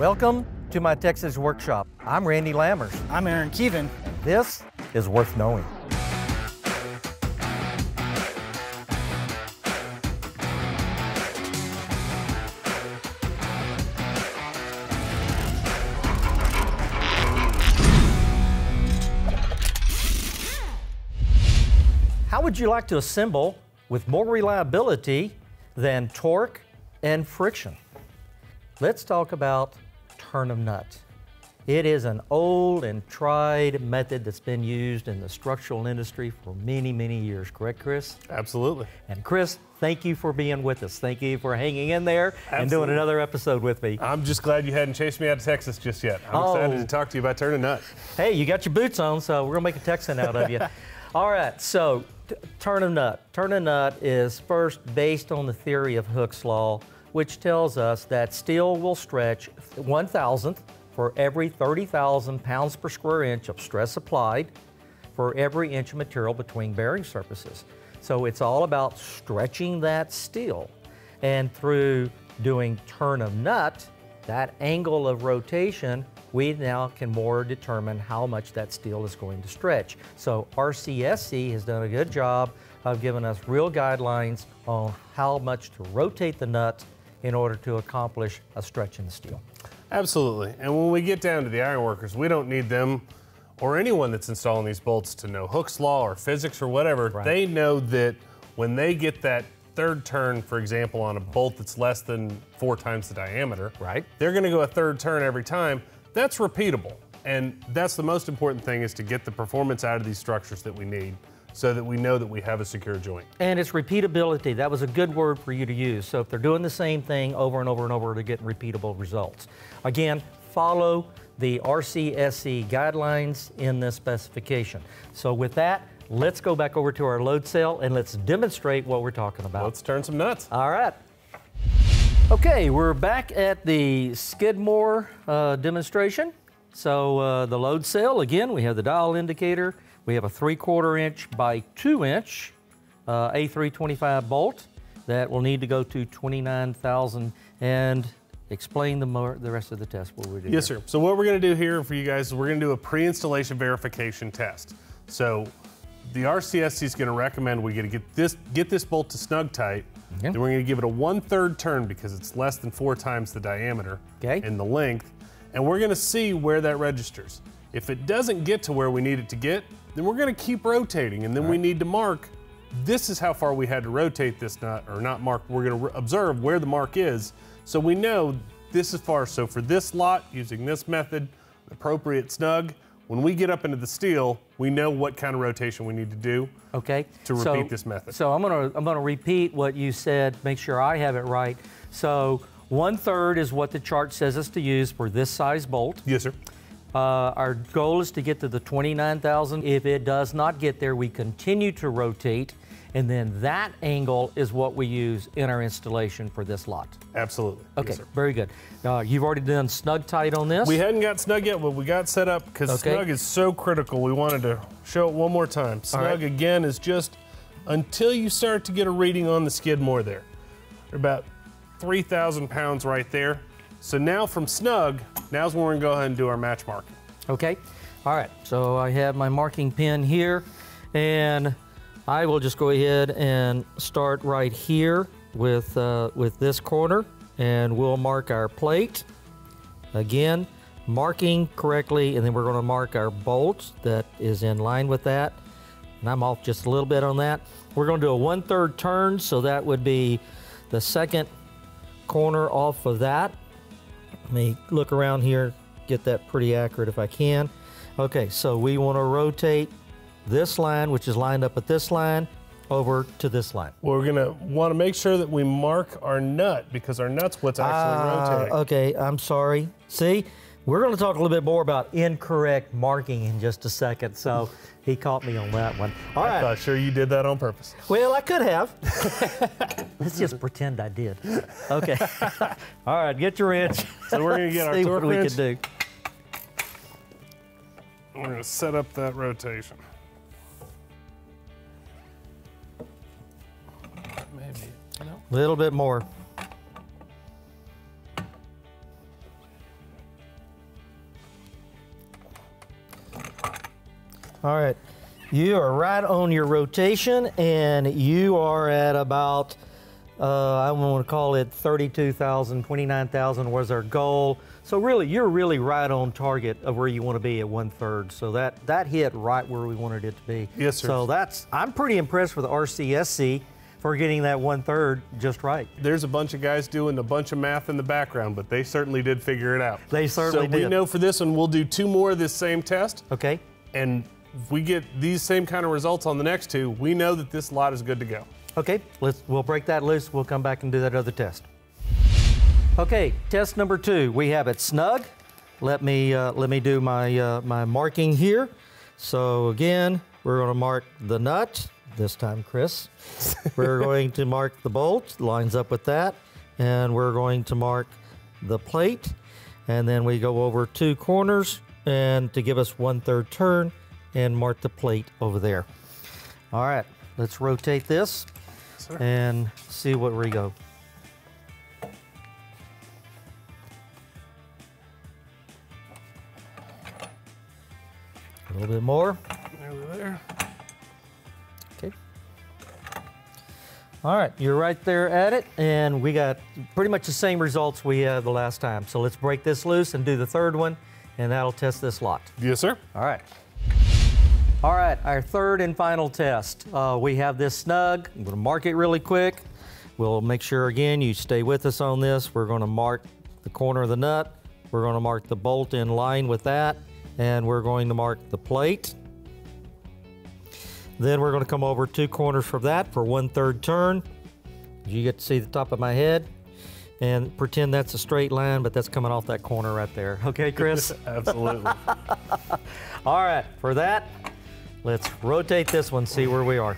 Welcome to my Texas workshop. I'm Randy Lammers. I'm Aaron Keevan. This is Würth Knowing. How would you like to assemble with more reliability than torque and friction? Let's talk about Turn of nut. It is an old and tried method that's been used in the structural industry for many, many years. Correct, Chris? Absolutely. And Chris, thank you for being with us. Thank you for hanging in there and doing another episode with me. I'm just glad you hadn't chased me out of Texas just yet. I'm Oh. excited to talk to you about turning nuts. Hey, you got your boots on, so we're gonna make a Texan out of you. All right, so t- Turn of nut. Turn of nut is first based on the theory of Hooke's law, which tells us that steel will stretch one thousandth for every 30,000 pounds per square inch of stress applied for every inch of material between bearing surfaces. So it's all about stretching that steel. And through doing turn of nut, that angle of rotation, we now can more determine how much that steel is going to stretch. So RCSC has done a good job of giving us real guidelines on how much to rotate the nut in order to accomplish a stretch in the steel. Absolutely. And when we get down to the iron workers, we don't need them or anyone that's installing these bolts to know Hooke's law or physics or whatever. Right. They know that when they get that third turn, for example, on a bolt that's less than four times the diameter, Right. they're going to go a third turn every time. That's repeatable. And that's the most important thing is to get the performance out of these structures that we need so that we know that we have a secure joint. And it's repeatability. That was a good word for you to use. So if they're doing the same thing over and over and over, they're getting repeatable results. Again, follow the RCSC guidelines in this specification. So with that, let's go back over to our load cell and let's demonstrate what we're talking about. Let's turn some nuts. All right. Okay, we're back at the Skidmore uh, demonstration. So uh, the load cell, again, we have the dial indicator. We have a three quarter inch by two inch uh, A325 bolt that will need to go to 29,000 and explain the, more, the rest of the test. What we do Yes, here. sir. So what we're going to do here for you guys is we're going to do a pre-installation verification test. So the RCSC is going to recommend we get to get this get this bolt to snug tight. Okay. Then we're going to give it a one-third turn because it's less than four times the diameter Okay. and the length, and we're going to see where that registers. If it doesn't get to where we need it to get, then we're going to keep rotating, and then we need to mark. This is how far we had to rotate this nut, or not mark. We're going to observe where the mark is, so we know this is far. So for this lot, using this method, appropriate snug, when we get up into the steel, we know what kind of rotation we need to do. Okay. To so- repeat this method. So I'm gonna I'm gonna repeat what you said. Make sure I have it right. So one third is what the chart says us to use for this size bolt. Yes, sir. Uh, our goal is to get to the 29,000. If it does not get there, we continue to rotate, and then that angle is what we use in our installation for this lot. Absolutely. Okay, Yes, very good. Uh, you've already done snug tight on this. We hadn't got snug yet, but we got set up because Okay. snug is so critical. We wanted to show it one more time. Snug right. again is just until you start to get a reading on the Skidmore there. They're about 3,000 pounds right there. So now from snug, now's when we're gonna go ahead and do our match marking. Okay. All right. So I have my marking pen here, and I will just go ahead and start right here with uh, with this corner, and we'll mark our plate. Again, marking correctly, and then we're going to mark our bolt that is in line with that. And I'm off just a little bit on that. We're going to do a one-third turn, so that would be the second corner off of that. Let me look around here, get that pretty accurate if I can. Okay, so we want to rotate this line, which is lined up at this line, over to this line. We're gonna want to make sure that we mark our nut because our nut's what's actually Ah, rotating. okay, I'm sorry. See, we're going to talk a little bit more about incorrect marking in just a second. So he caught me on that one. All right. I right. thought sure you did that on purpose. Well, I could have. Let's just pretend I did. Okay. All right, get your wrench. So we're gonna get our See torque what we wrench. can do. We're gonna set up that rotation. Maybe. No. A little bit more. All right. You are right on your rotation, and you are at about, uh, I want to call it 32,000, 29,000 was our goal. So really, you're really right on target of where you want to be at one third. So that that hit right where we wanted it to be. Yes, sir. So that's I'm pretty impressed with RCSC for getting that one third just right. There's a bunch of guys doing a bunch of math in the background, but they certainly did figure it out. They certainly did. so we know for this one, we'll do two more of this same test. Okay. And if we get these same kind of results on the next two, we know that this lot is good to go. Okay, let's we'll break that loose. We'll come back and do that other test. Okay, test number two. We have it snug. Let me uh, let me do my uh, my marking here. So again, we're going to mark the nut this time, Chris. we're going to mark the bolt. Lines up with that, and we're going to mark the plate, and then we go over two corners and to give us one third turn and mark the plate over there. All right, let's rotate this Sir. and see what we go. A little bit more. Over there. Okay. All right, you're right there at it, and we got pretty much the same results we had the last time. So let's break this loose and do the third one, and that'll test this lot. Yes, sir. All right. All right, our third and final test. Uh, we have this snug. I'm going to mark it really quick. We'll make sure, again, you stay with us on this. We're going to mark the corner of the nut. We're going to mark the bolt in line with that, and we're going to mark the plate. Then we're going to come over two corners from that for one third turn. You get to see the top of my head and pretend that's a straight line, but that's coming off that corner right there. Okay, Chris? Absolutely. All right, for that, let's rotate this one, see where we are.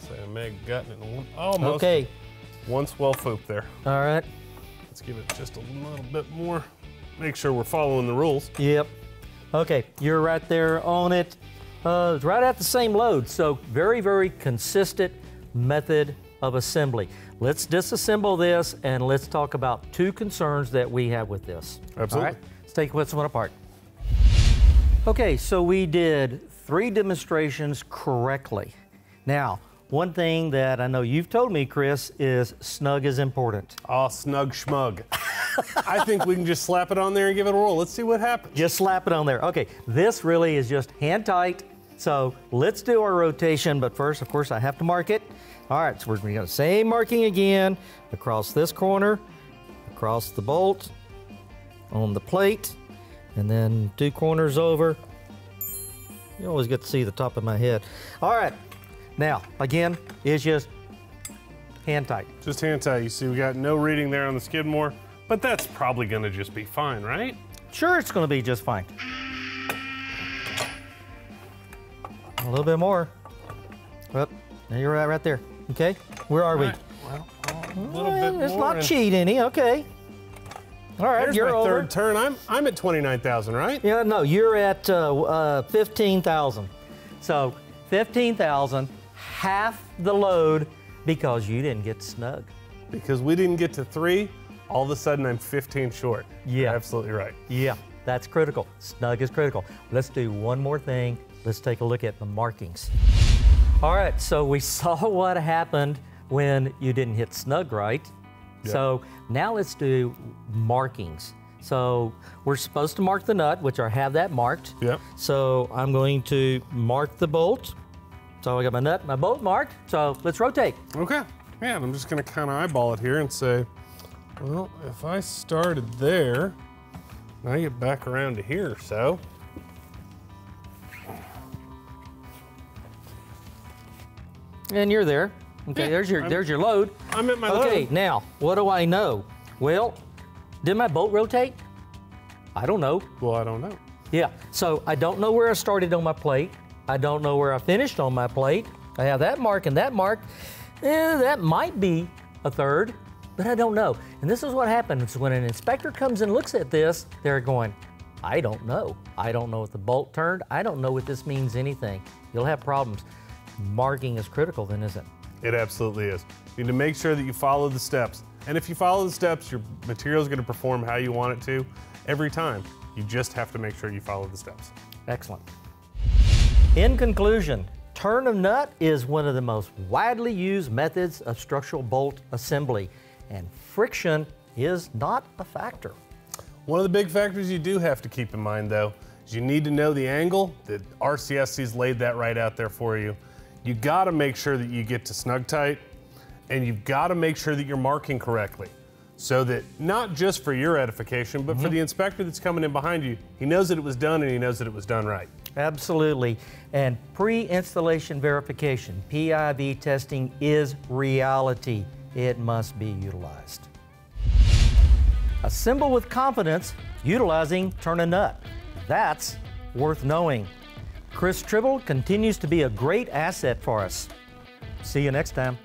so Meg gutting it almost. Okay, One swell foop there. all right, Let's give it just a little bit more. Make sure we're following the rules. yep. Okay, you're right there on it. Uh, right at the same load, so very, very consistent method of assembly. Let's disassemble this and let's talk about two concerns that we have with this. Absolutely. All right, let's take this one apart. Okay, so we did three demonstrations correctly. Now, one thing that I know you've told me, Chris, is snug is important. Oh, snug schmug. I think we can just slap it on there and give it a roll. Let's see what happens. Just slap it on there. Okay, this really is just hand tight. So let's do our rotation, but first, of course, I have to mark it. All right, so we're gonna the same marking again across this corner, across the bolt, on the plate, and then two corners over. You always get to see the top of my head. All right, now, again, it's just hand tight. Just hand tight. You see, we got no reading there on the Skidmore, but that's probably going to just be fine, right? Sure, it's gonna be just fine. A little bit more. Well, there you're right, right there. Okay, where are we? Right. Well, a little Well, bit There's more. lot and cheat in. Okay. All right, There's you're my over. third turn. I'm I'm at 29,000, right? Yeah, no, you're at uh, uh, 15,000. So 15,000, half the load because you didn't get snug. Because we didn't get to three, all of a sudden I'm 15 short. Yeah. You're absolutely right. Yeah, that's critical. Snug is critical. Let's do one more thing. Let's take a look at the markings. All right, so we saw what happened when you didn't hit snug right. Yeah. So now let's do markings. So we're supposed to mark the nut, which I have that marked. Yep. So I'm going to mark the bolt. So I got my nut, my bolt marked. So let's rotate. Okay. Yeah, and I'm just going to kind of eyeball it here and say, well, if I started there, I get back around to here, so. And you're there. Okay, Yeah, there's your I'm- there's your load. I'm at my Okay, load. Okay, now what do I know? Well, did my boat rotate? I don't know. Well, I don't know. Yeah, so I don't know where I started on my plate. I don't know where I finished on my plate. I have that mark and that mark. Eh, that might be a third, but I don't know. And this is what happens when an inspector comes and looks at this, they're going, I don't know. I don't know if the bolt turned. I don't know if this means anything. You'll have problems. Marking is critical then, isn't it? It absolutely is. You need to make sure that you follow the steps. And if you follow the steps, your material is going to perform how you want it to every time. You just have to make sure you follow the steps. Excellent. In conclusion, turn of nut is one of the most widely used methods of structural bolt assembly, and friction is not a factor. One of the big factors you do have to keep in mind, though, is you need to know the angle. The RCSC's laid that right out there for you. You got to make sure that you get to snug tight, and you've got to make sure that you're marking correctly. So that not just for your edification, but mm -hmm. for mm-hmm. the inspector that's coming in behind you, he knows that it was done and he knows that it was done right. Absolutely. And pre-installation verification, PIV testing is reality. It must be utilized. Assemble with confidence utilizing Turn of Nut. That's Würth Knowing. Chris Tribble continues to be a great asset for us. See you next time.